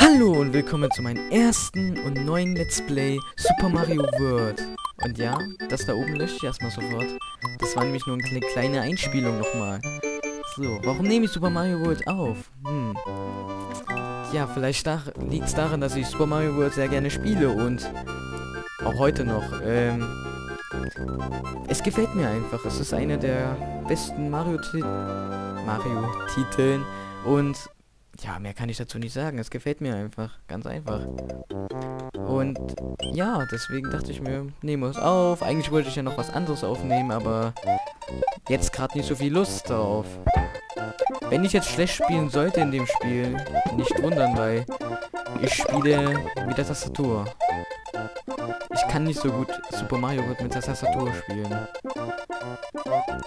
Hallo und willkommen zu meinem ersten und neuen Let's Play Super Mario World. Und ja, das da oben lösche ich erstmal sofort. Das war nämlich nur eine kleine Einspielung nochmal. So, warum nehme ich Super Mario World auf? Hm. Ja, vielleicht liegt es daran, dass ich Super Mario World sehr gerne spiele und auch heute noch. Ähm, es gefällt mir einfach. Es ist einer der besten Mario-Titeln Mario Titeln und ja, mehr kann ich dazu nicht sagen. Es gefällt mir einfach. Ganz einfach. Und ja, deswegen dachte ich mir, nehmen wir es auf. Eigentlich wollte ich ja noch was anderes aufnehmen, aber jetzt gerade nicht so viel Lust darauf. Wenn ich jetzt schlecht spielen sollte in dem Spiel, nicht wundern, weil ich spiele mit der Tastatur. Ich kann nicht so gut Super Mario World mit der Tastatur spielen.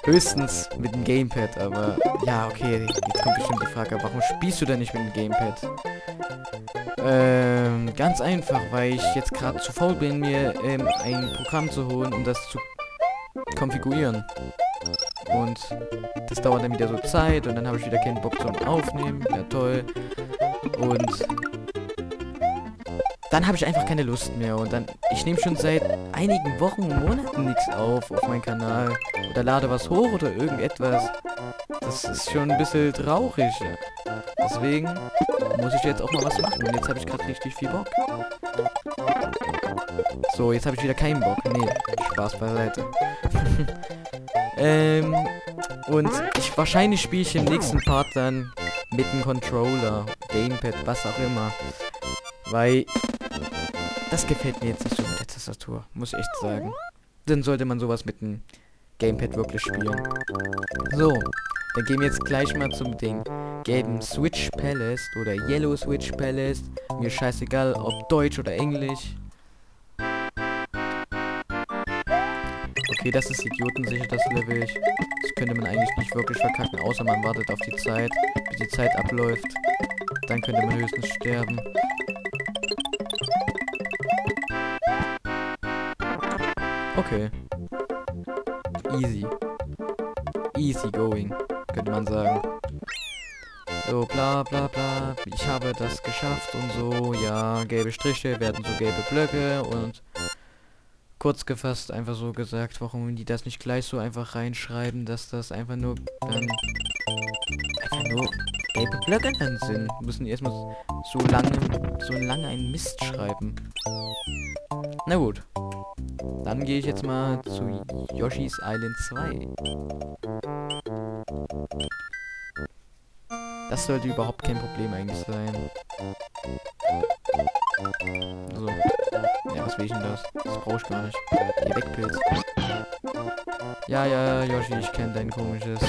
Höchstens mit dem Gamepad, aber ja, okay, jetzt kommt bestimmt die Frage, warum spielst du denn nicht mit dem Gamepad? Ähm, ganz einfach, weil ich jetzt gerade zu faul bin, mir ähm, ein Programm zu holen, um das zu konfigurieren. Und das dauert dann wieder so Zeit und dann habe ich wieder keinen Bock zum Aufnehmen. Ja, toll. Und dann habe ich einfach keine Lust mehr und dann ich nehme schon seit einigen Wochen und Monaten nichts auf auf meinem Kanal oder lade was hoch oder irgendetwas. Das ist schon ein bisschen traurig. Deswegen muss ich jetzt auch mal was machen und jetzt habe ich gerade richtig viel Bock. So, jetzt habe ich wieder keinen Bock. Nee, Spaß beiseite. ähm, und ich wahrscheinlich spiele ich im nächsten Part dann mit dem Controller, Gamepad, was auch immer. Weil das gefällt mir jetzt nicht so mit der Tastatur, muss ich echt sagen. Dann sollte man sowas mit dem Gamepad wirklich spielen. So, dann gehen wir jetzt gleich mal zum Ding. Gelben Switch Palace oder Yellow Switch Palace. Mir scheißegal, ob Deutsch oder Englisch. Okay, das ist idiotensicher, das Level. Das könnte man eigentlich nicht wirklich verkacken, außer man wartet auf die Zeit, bis die Zeit abläuft. Dann könnte man höchstens sterben. Okay. Easy. Easy going, könnte man sagen. So, bla bla bla. Ich habe das geschafft und so. Ja, gelbe Striche werden so gelbe Blöcke und kurz gefasst einfach so gesagt, warum die das nicht gleich so einfach reinschreiben, dass das einfach nur dann einfach nur gelbe Blöcke dann sind. Müssen die erstmal so lange so lange einen Mist schreiben. Na gut. Dann gehe ich jetzt mal zu Yoshi's Island 2. Das sollte überhaupt kein Problem eigentlich sein. So. Ja, was will ich denn das? Das brauche ich gar nicht. Geh weg, Pilz. Ja, ja, Yoshi, ich kenne dein komisches...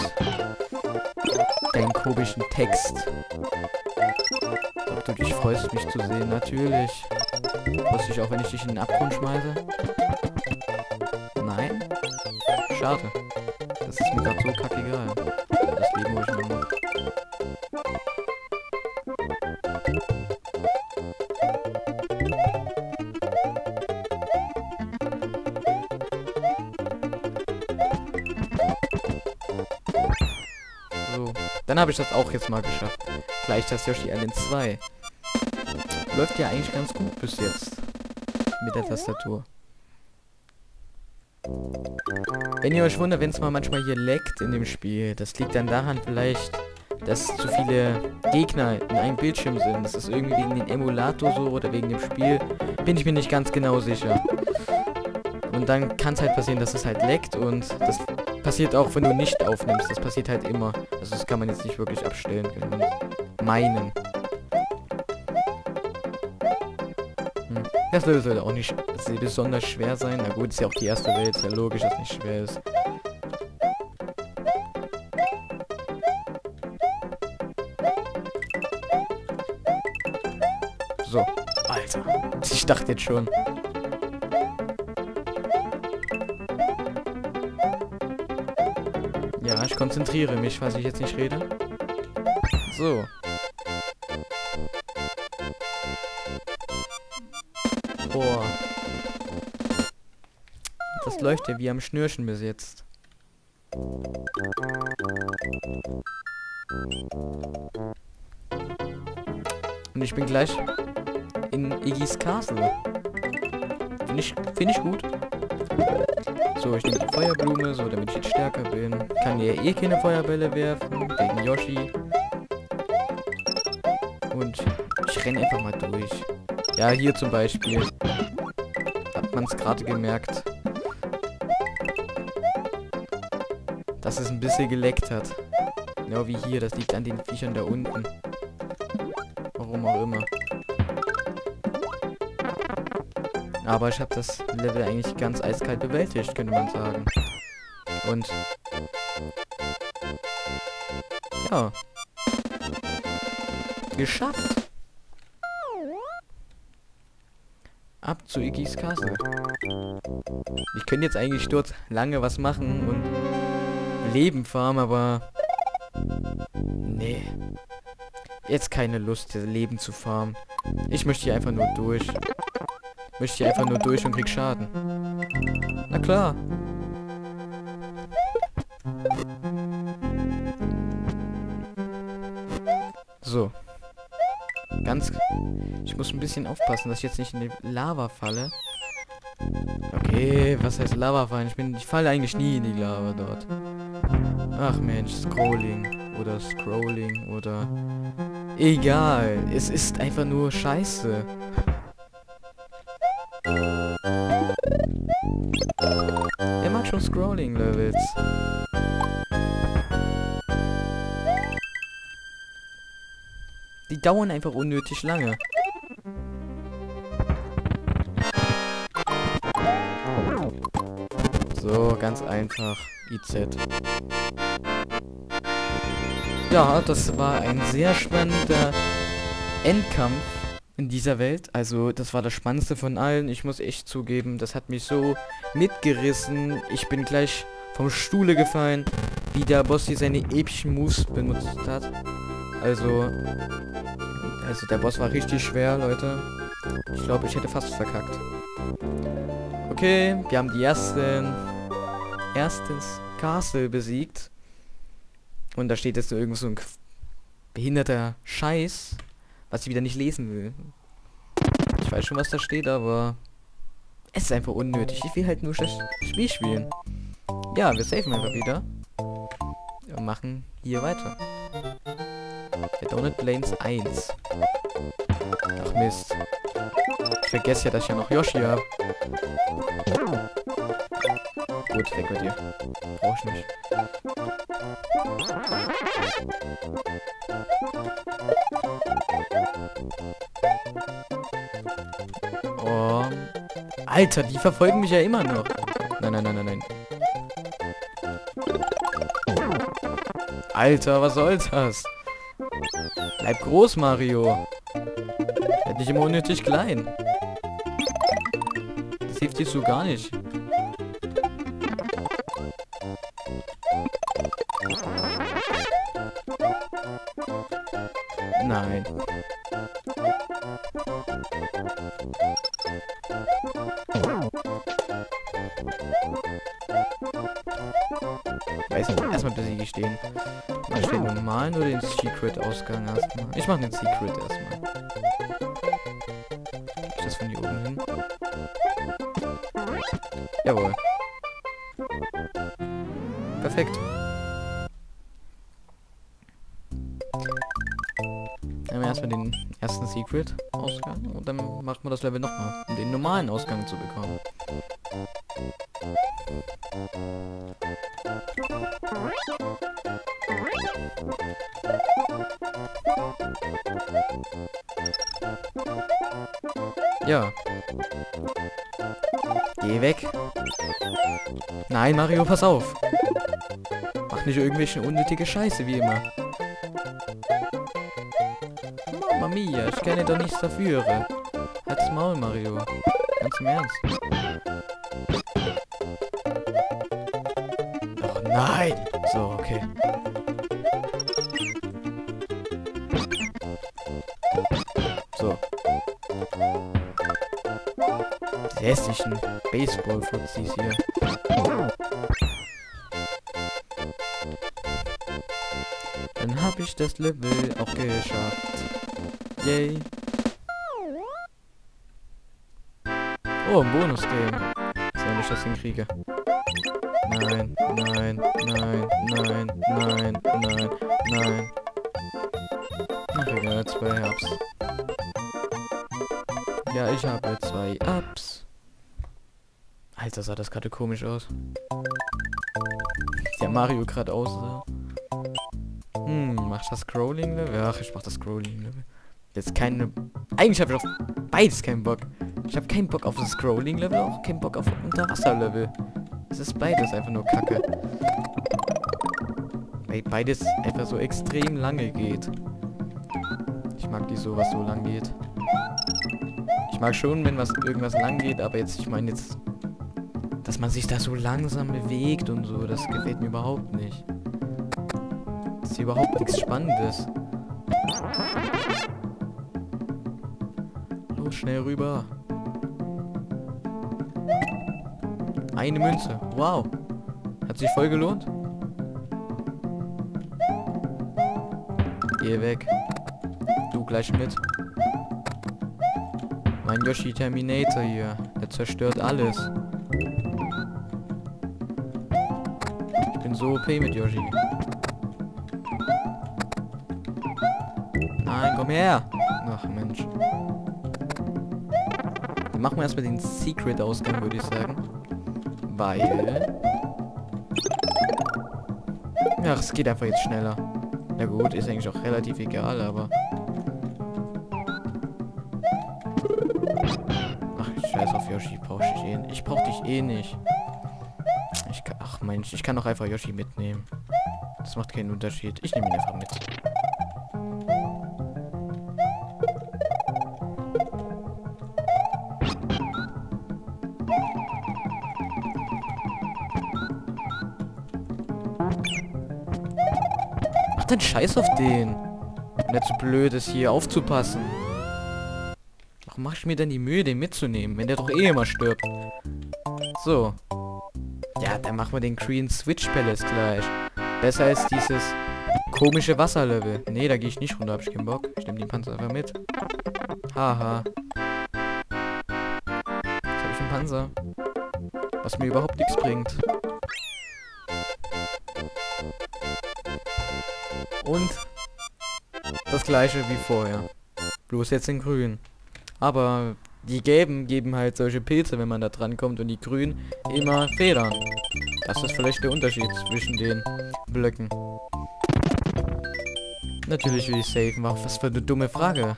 Deinen komischen Text. Ob du dich freust, mich zu sehen? Natürlich. Freust dich auch, wenn ich dich in den Abgrund schmeiße? Nein? Schade. Das ist mir gerade so kackegal. Das Leben, wo ich dann habe ich das auch jetzt mal geschafft. Gleich das Yoshi Island 2. Läuft ja eigentlich ganz gut bis jetzt. Mit der Tastatur. Wenn ihr euch wundert, wenn es mal manchmal hier leckt in dem Spiel, das liegt dann daran vielleicht, dass zu viele Gegner in einem Bildschirm sind. Das ist irgendwie wegen dem Emulator so oder wegen dem Spiel. Bin ich mir nicht ganz genau sicher. Und dann kann es halt passieren, dass es halt leckt und das passiert auch, wenn du nicht aufnimmst. Das passiert halt immer. Also das kann man jetzt nicht wirklich abstellen. Meinen. Hm. Das Level sollte auch nicht besonders schwer sein. Na gut, ist ja auch die erste Welt. Ist ja logisch, dass es nicht schwer ist. So. Alter. Ich dachte jetzt schon. Ich konzentriere mich, falls ich jetzt nicht rede. So. Boah. Das läuft ja wie am Schnürchen bis jetzt. Und ich bin gleich in Iggy's Castle. Finde ich, find ich gut. So, ich nehme die Feuerblume, so damit ich jetzt stärker bin. Kann ja eh keine Feuerbälle werfen, wegen Yoshi. Und ich renne einfach mal durch. Ja, hier zum Beispiel. Hat man es gerade gemerkt. Dass es ein bisschen geleckt hat. Genau wie hier, das liegt an den Viechern da unten. Warum auch immer. Aber ich habe das Level eigentlich ganz eiskalt bewältigt, könnte man sagen. Und... Ja. Geschafft. Ab zu Iggy's Castle. Ich könnte jetzt eigentlich dort lange was machen und Leben farmen, aber... Nee. Jetzt keine Lust, Leben zu farmen. Ich möchte hier einfach nur durch. Möchte hier einfach nur durch und krieg Schaden. Na klar. So. Ganz... Ich muss ein bisschen aufpassen, dass ich jetzt nicht in die Lava falle. Okay, was heißt Lava fallen? Ich bin... Ich falle eigentlich nie in die Lava dort. Ach Mensch, Scrolling. Oder Scrolling. Oder... Egal. Es ist einfach nur Scheiße. Mag schon Scrolling-Levels. Die dauern einfach unnötig lange. So, ganz einfach. IZ. Ja, das war ein sehr spannender Endkampf in dieser Welt. Also das war das Spannendste von allen. Ich muss echt zugeben, das hat mich so mitgerissen. Ich bin gleich vom Stuhle gefallen, wie der Boss hier seine epischen Moves benutzt hat. Also, also der Boss war richtig schwer, Leute. Ich glaube, ich hätte fast verkackt. Okay, wir haben die ersten, erstes Castle besiegt. Und da steht jetzt so irgend so ein behinderter Scheiß was ich wieder nicht lesen will. Ich weiß schon, was da steht, aber es ist einfach unnötig. Ich will halt nur das Spiel spielen. Ja, wir safen einfach wieder. Und machen hier weiter. Der Donut Plains 1. Ach Mist. Ich vergesse ja, dass ich ja noch Yoshi habe. Gut, weg mit dir. Brauch ich nicht. Oh. Alter, die verfolgen mich ja immer noch. Nein, nein, nein, nein, nein. Alter, was soll das? Bleib groß, Mario. Werd nicht immer unnötig klein. Das hilft dir so gar nicht. Erstmal besiege ich stehen. Mal den normalen oder den Secret-Ausgang erstmal? Ich mache den Secret erstmal. Ich das von hier oben hin? Jawohl. Perfekt. Dann wir erstmal den ersten Secret-Ausgang und dann macht man das Level nochmal, um den normalen Ausgang zu bekommen. Ja. Geh weg. Nein, Mario, pass auf. Mach nicht irgendwelche unnötige Scheiße, wie immer. Mama mia, ich kann ja doch nichts dafür. Halt's Maul, Mario. Ganz im Ernst. Oh nein! So, okay. So. Die hässlichen Baseball-Fuzis hier. Dann habe ich das Level auch geschafft. Yay. Oh, ein Bonus-Game. Sehr nicht das hinkriege. Nein, nein, nein, nein, nein, nein, nein. Ach egal, zwei Ups. Ja, ich habe zwei Ups. Alter, sah das gerade komisch aus. Der Mario gerade aussah. Hm, mach das Scrolling-Level? Ach, ich mach das Scrolling-Level. Jetzt keine... Eigentlich habe ich auf beides keinen Bock. Ich habe keinen Bock auf das Scrolling-Level, auch keinen Bock auf Unterwasser-Level. Es ist beides einfach nur Kacke. Weil beides einfach so extrem lange geht. Ich mag die so, was so lang geht. Ich mag schon, wenn was irgendwas lang geht, aber jetzt, ich meine jetzt, dass man sich da so langsam bewegt und so, das gefällt mir überhaupt nicht. Das ist überhaupt nichts Spannendes. Los, schnell rüber. Eine Münze. Wow. Hat sich voll gelohnt. Geh weg. Du gleich mit. Mein Yoshi Terminator hier. Der zerstört alles. Ich bin so OP mit Yoshi. Nein, komm her. Ach Mensch. Dann machen wir erstmal den Secret-Ausgang, würde ich sagen. Weil... Ach, es geht einfach jetzt schneller. Na gut, ist eigentlich auch relativ egal, aber... Ach, scheiß auf Yoshi, brauch ich eh Ich brauch dich eh nicht. Ich kann, ach Mensch, ich kann doch einfach Yoshi mitnehmen. Das macht keinen Unterschied. Ich nehme ihn einfach mit. Dann scheiß auf den. Er zu blöd ist, hier aufzupassen. Warum mach ich mir denn die Mühe, den mitzunehmen, wenn der doch eh immer stirbt? So. Ja, dann machen wir den Green Switch Palace gleich. Besser als dieses komische Wasserlevel. Nee, da gehe ich nicht runter, hab ich keinen Bock. Ich nehme den Panzer einfach mit. Haha. Jetzt habe ich einen Panzer. Was mir überhaupt nichts bringt. Und das gleiche wie vorher. Bloß jetzt in grün. Aber die gelben geben halt solche Pilze, wenn man da dran kommt und die grünen immer Federn. Das ist vielleicht der Unterschied zwischen den Blöcken. Natürlich will ich safen. Was für eine dumme Frage.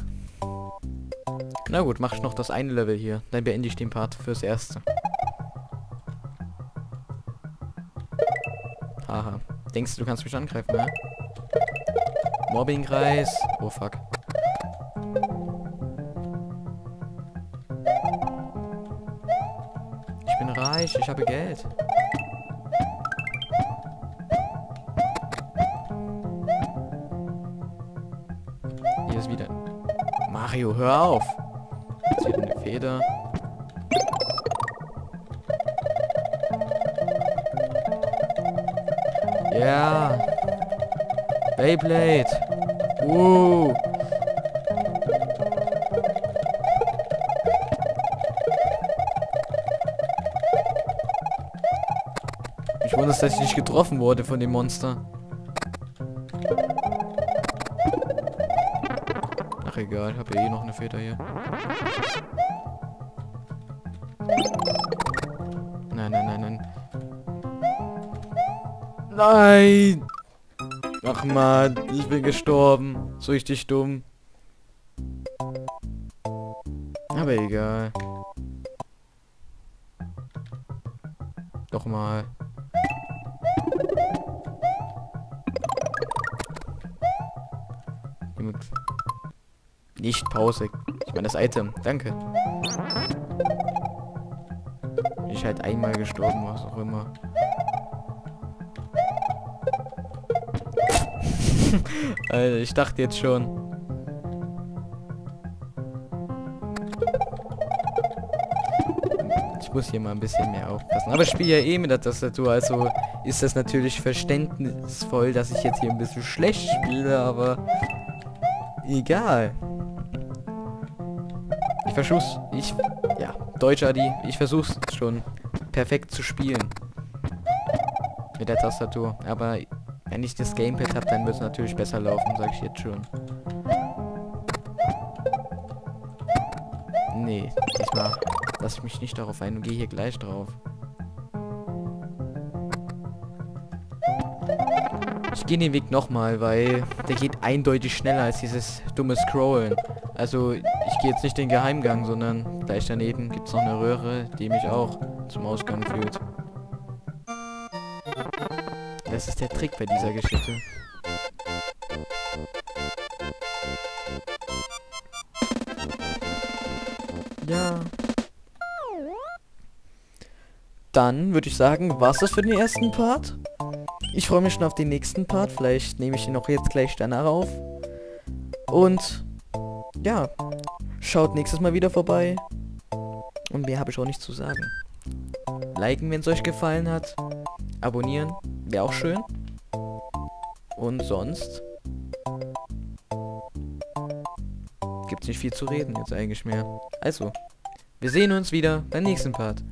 Na gut, mach ich noch das eine Level hier. Dann beende ich den Part fürs Erste. Haha. Denkst du, du kannst mich angreifen, ne? Mobbingkreis. Oh fuck. Ich bin reich, ich habe Geld. Hier ist wieder... Mario, hör auf! Jetzt wieder eine Feder. Ja. Beyblade. Uh. Ich wundere, dass ich nicht getroffen wurde von dem Monster. Ach egal, ich habe ja eh noch eine Feder hier. Nein, nein, nein, nein. Nein! Ach man, ich bin gestorben. So richtig dumm. Aber egal. Doch mal. Nicht Pause. Ich meine das Item. Danke. Ich halt einmal gestorben, was auch immer. Alter, ich dachte jetzt schon. Ich muss hier mal ein bisschen mehr aufpassen. Aber ich spiele ja eh mit der Tastatur, also ist das natürlich verständnisvoll, dass ich jetzt hier ein bisschen schlecht spiele, aber egal. versuch's, ich, ja, Deutsch Adi, ich versuch's schon perfekt zu spielen. Mit der Tastatur. Aber wenn ich das Gamepad habe, dann wird es natürlich besser laufen, sag ich jetzt schon. Nee, diesmal lass ich mich nicht darauf ein und gehe hier gleich drauf. Ich gehe den Weg nochmal, weil der geht eindeutig schneller als dieses dumme Scrollen. Also ich gehe jetzt nicht den Geheimgang, sondern gleich daneben gibt es noch eine Röhre, die mich auch zum Ausgang führt. Das ist der Trick bei dieser Geschichte. Ja. Dann würde ich sagen, was das für den ersten Part? Ich freue mich schon auf den nächsten Part. Vielleicht nehme ich ihn auch jetzt gleich danach auf. Und ja, schaut nächstes Mal wieder vorbei. Und mehr habe ich auch nicht zu sagen. Liken, wenn es euch gefallen hat. Abonnieren, wäre auch schön. Und sonst gibt's nicht viel zu reden jetzt eigentlich mehr. Also, wir sehen uns wieder beim nächsten Part.